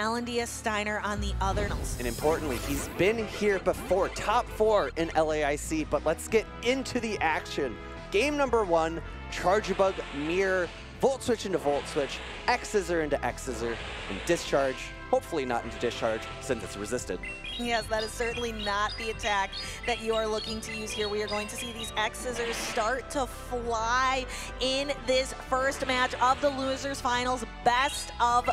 LNDS Steinar on the other. And importantly, he's been here before, top four in LAIC, but let's get into the action. Game number one, Charjabug, Mirror, Volt Switch into Volt Switch, X Scissor into X Scissor, and Discharge, hopefully not into Discharge since it's resisted. Yes, that is certainly not the attack that you are looking to use here. We are going to see these X Scissors start to fly in this first match of the Losers Finals, best of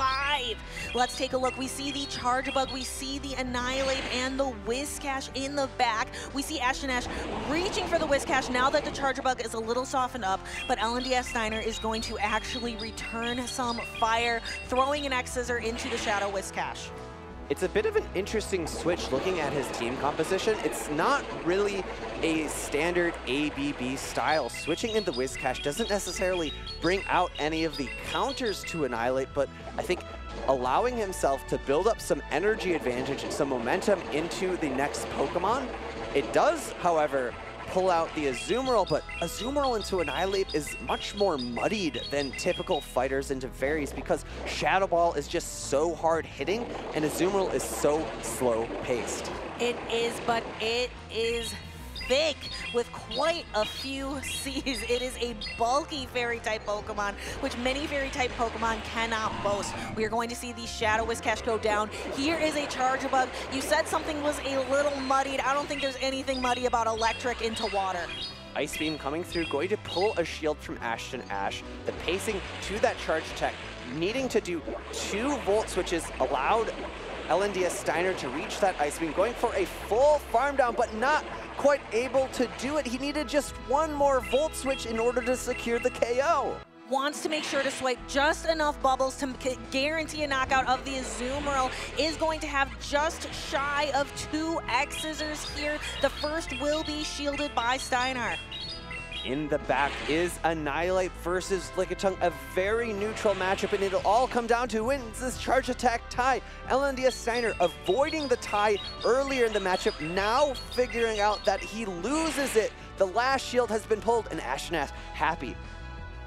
five. Let's take a look. We see the Charjabug, we see the Annihilape and the Whiscash in the back. We see Ashtonash reaching for the Whiscash now that the Charjabug is a little softened up, but LNDS Steinar is going to actually return some fire, throwing an X-Scissor into the Shadow Whiscash. It's a bit of an interesting switch looking at his team composition. It's not really a standard ABB style. Switching into Whiscash doesn't necessarily bring out any of the counters to Annihilape, but I think allowing himself to build up some energy advantage and some momentum into the next Pokemon. It does, however, pull out the Azumarill, but Azumarill into Annihilape is much more muddied than typical fighters into Fairies because Shadow Ball is just so hard hitting and Azumarill is so slow paced. It is, but it is thick with quite a few C's. It is a bulky fairy-type Pokemon, which many fairy-type Pokemon cannot boast. We are going to see the Shadow Whiscash go down. Here is a Charjabug. You said something was a little muddied. I don't think there's anything muddy about electric into water. Ice Beam coming through, going to pull a shield from Ashtonash. The pacing to that charge attack, needing to do two Volt Switches allowed LNDS Steinar to reach that Ice Beam, going for a full farm down, but not quite able to do it. He needed just one more Volt Switch in order to secure the KO wants to make sure to swipe just enough bubbles to guarantee a knockout of the Azumarill, is going to have just shy of two X Scissors here. The first will be shielded by Steinar. In the back is Annihilape versus Lickitung, a very neutral matchup, and it'll all come down to wins this charge attack tie. LNDS Steinar avoiding the tie earlier in the matchup, now figuring out that he loses it. The last shield has been pulled, and Ashtonash happy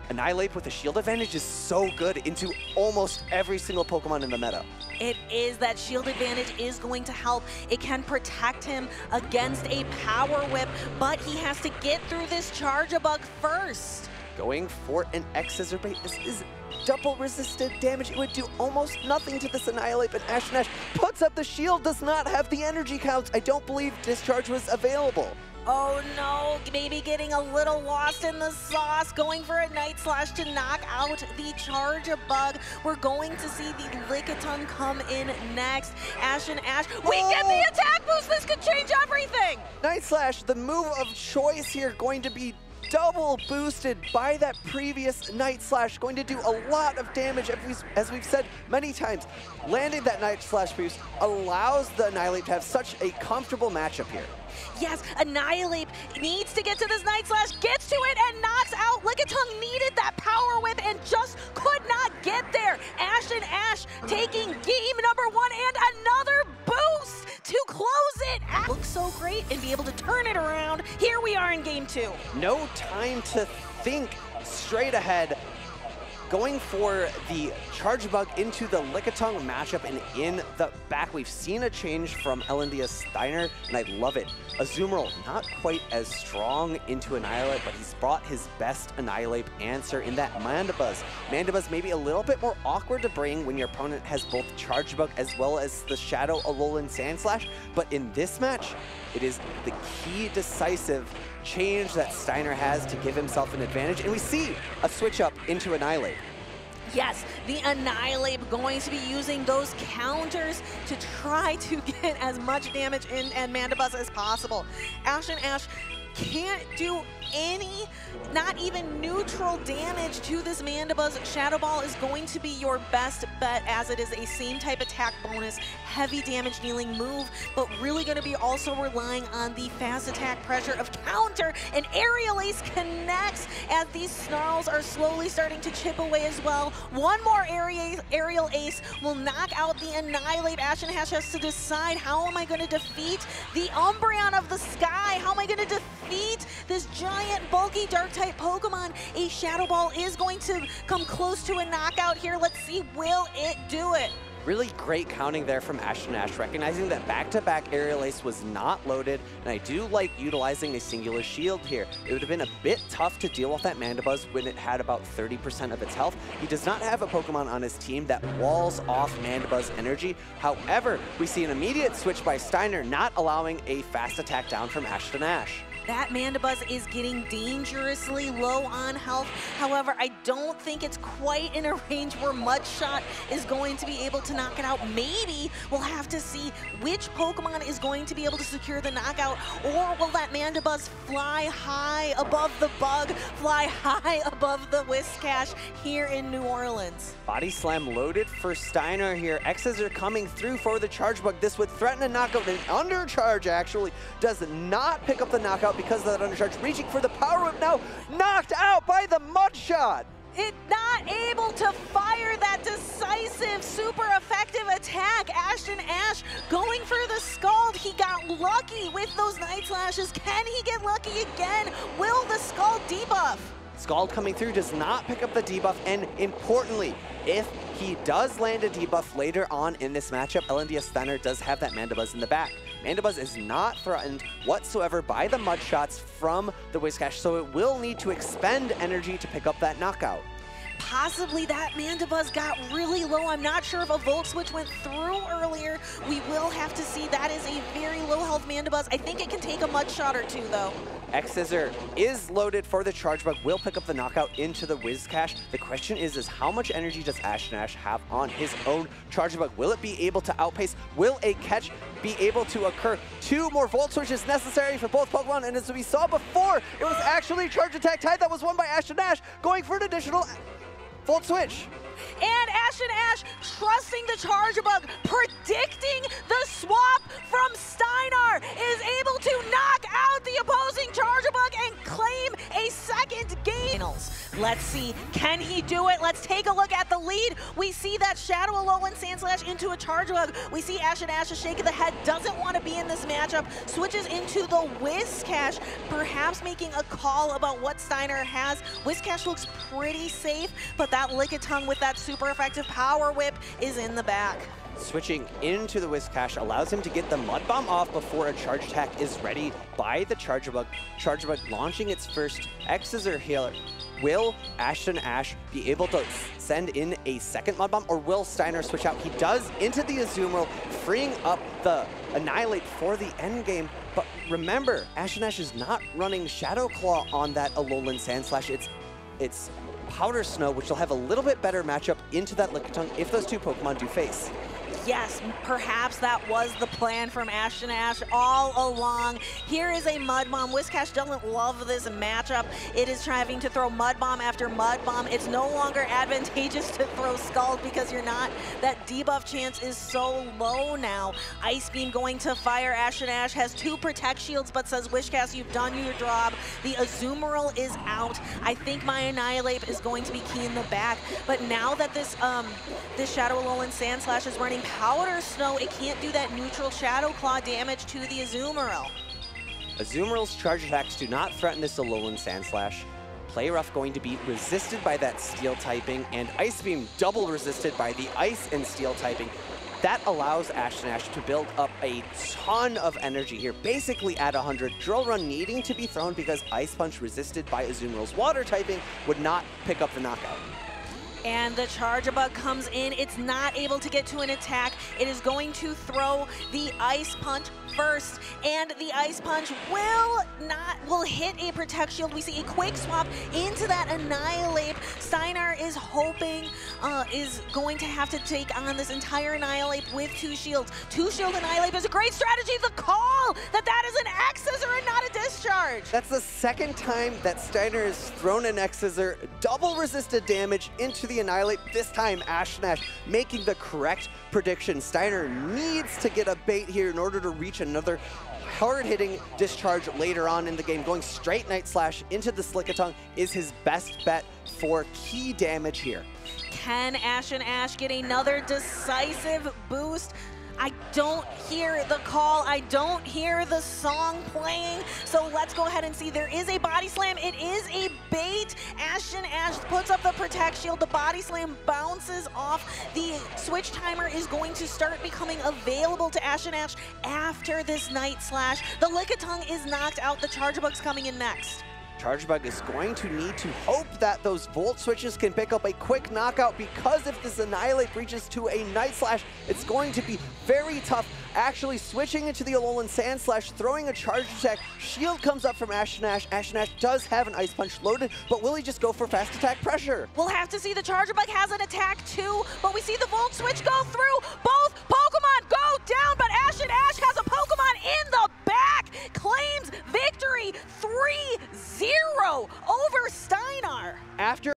Annihilape with a shield advantage is so good into almost every single Pokemon in the meta. It is. That shield advantage is going to help. It can protect him against a Power Whip, but he has to get through this Charjabug first. Going for an X-Scissor bait. This is double resisted damage. It would do almost nothing to this Annihilape, but Ashton puts up the shield, does not have the energy counts. I don't believe Discharge was available. Oh no, maybe getting a little lost in the sauce, going for a Night Slash to knock out the charge bug. We're going to see the Lickitung come in next. Ashtonash, we oh. get the attack boost! This could change everything! Night Slash, the move of choice here, going to be double boosted by that previous Night Slash, going to do a lot of damage, as we've said many times. Landing that Night Slash boost allows the Annihilape to have such a comfortable matchup here. Yes, Annihilape needs to get to this Night Slash, gets to it and knocks out. Lickitung needed that Power Whip and just could not get there. Ashtonash taking game number one and another boost to close it. Looks so great and be able to turn it around. Here we are in game two. No time to think straight ahead going for the Charjabug into the Lickitung matchup and in the back. We've seen a change from LNDS Steinar, and I love it. Azumarill, not quite as strong into Annihilape, but he's brought his best Annihilape answer in that Mandibuzz. Mandibuzz maybe a little bit more awkward to bring when your opponent has both Charjabug as well as the Shadow Alolan Sandslash, but in this match, it is the key decisive change that Steinar has to give himself an advantage. And we see a switch up into Annihilape. Yes, the Annihilape going to be using those counters to try to get as much damage in and Mandibuzz as possible. Ashtonash can't do any, not even neutral damage to this Mandibuzz. Shadow Ball is going to be your best bet as it is a same type attack bonus, heavy damage dealing move, but really going to be also relying on the fast attack pressure of counter and Aerial Ace connects as these Snarls are slowly starting to chip away as well. One more Aerial Ace will knock out the Annihilape. Ashtonash has to decide how am I going to defeat the Umbreon of the Sky? How am I going to defeat this giant giant, bulky, dark-type Pokemon, a Shadow Ball is going to come close to a knockout here. Let's see, will it do it? Really great counting there from Ashtonash, recognizing that back-to-back -back aerial ace was not loaded, and I do like utilizing a singular shield here. It would have been a bit tough to deal with that Mandibuzz when it had about 30% of its health. He does not have a Pokemon on his team that walls off Mandibuzz energy. However, we see an immediate switch by Steinar, not allowing a fast attack down from Ashtonash. That Mandibuzz is getting dangerously low on health. However, I don't think it's quite in a range where Mudshot is going to be able to knock it out. Maybe we'll have to see which Pokemon is going to be able to secure the knockout, or will that Mandibuzz fly high above the bug, fly high above the Whiscash here in New Orleans? Body Slam loaded for Steinar here. X's are coming through for the Charjabug. This would threaten a knockout. An undercharge actually does not pick up the knockout out because of that undercharge. Reaching for the power whip now, knocked out by the mud shot. It not able to fire that decisive, super effective attack. Ashtonash going for the Scald. He got lucky with those Night Slashes. Can he get lucky again? Will the Scald debuff? Scald coming through does not pick up the debuff, and importantly, if he does land a debuff later on in this matchup, LNDS Steinar does have that Mandibuzz in the back. Mandibuzz is not threatened whatsoever by the mud shots from the Whiscash, so it will need to expend energy to pick up that knockout. Possibly that Mandibuzz got really low. I'm not sure if a Volt Switch went through earlier. We will have to see. That is a very low health Mandibuzz. I think it can take a Mud Shot or two, though. X-Scissor is loaded for the Charjabug, will pick up the knockout into the Whiscash. The question is, is how much energy does Ash have on his own Charjabug? Will it be able to outpace? Will a catch be able to occur? Two more Volt Switches necessary for both Pokemon, and as we saw before, it was actually Charge Attack Tide that was won by Ash, going for an additional Volt Switch. And Ash and Ash trusting the Charjabug, predicting the swap from Steinar, is able to knock out the opposing Charjabug and claim a second game. Let's see, can he do it? Let's take a look at lead. We see that Shadow Alolan Sandslash into a Charjabug. We see Ashtonash a shake of the head, doesn't want to be in this matchup, switches into the Whiscash, perhaps making a call about what Steinar has. Whiscash looks pretty safe, but that Lickitung with that super effective Power Whip is in the back. Switching into the Whiscash allows him to get the Mud Bomb off before a charge attack is ready by the Charjabug. Charge Bug launching its first X-Scissor Healer. Will Ashtonash be able to send in a second Mud Bomb, or will Steinar switch out? He does into the Azumarill, freeing up the Annihilape for the end game. But remember, Ashtonash is not running Shadow Claw on that Alolan Sandslash. It's, it's Powder Snow, which will have a little bit better matchup into that Lickitung if those two Pokemon do face yes, perhaps that was the plan from Ashtonash all along. Here is a Mud Bomb. Whiscash doesn't love this matchup. It is trying to throw Mud Bomb after Mud Bomb. It's no longer advantageous to throw Scald because you're not, that debuff chance is so low now. Ice Beam going to fire. Ashtonash has two Protect Shields, but says Whiscash, you've done your job. The Azumarill is out. I think my Annihilape is going to be key in the back, but now that this um, this Shadow Alolan Sandslash is running Powder Snow, it can't do that neutral Shadow Claw damage to the Azumarill. Azumarill's charge attacks do not threaten this Alolan Sandslash. Play Rough going to be resisted by that Steel typing, and Ice Beam double resisted by the Ice and Steel typing. That allows Ashtonash to build up a ton of energy here, basically at 100. Drill Run needing to be thrown because Ice Punch resisted by Azumarill's Water typing would not pick up the knockout and the Charjabug comes in. It's not able to get to an attack. It is going to throw the Ice Punch first, and the Ice Punch will not, will hit a Protect Shield. We see a Quick Swap into that Annihilape. Steinar is hoping, uh, is going to have to take on this entire Annihilape with two shields. Two shield Annihilape is a great strategy. The call that that is an and discharge. That's the second time that Steinar has thrown an X-Scissor, double resisted damage into the Annihilape, This time, Ashtonash making the correct prediction. Steinar needs to get a bait here in order to reach another hard-hitting discharge later on in the game. Going straight Night Slash into the Lickitung is his best bet for key damage here. Can Ashtonash get another decisive boost? I don't hear the call. I don't hear the song playing. So let's go ahead and see. There is a body slam. It is a bait. Ashtonash puts up the protect shield. The body slam bounces off. The switch timer is going to start becoming available to Ashtonash after this Night Slash. The Lickitung is knocked out. The Charjabug's coming in next. Charjabug is going to need to hope that those Volt Switches can pick up a quick knockout because if this Annihilape breaches to a Night Slash, it's going to be very tough. Actually switching into the Alolan Sand Slash, throwing a charge attack. Shield comes up from Ashtonash does have an Ice Punch loaded, but will he just go for fast attack pressure? We'll have to see. The Charjabug has an attack too, but we see the Volt Switch go through. Both Pokemon go down, but Ashtonash has a Pokemon in the claims victory 3-0 over Steinar. After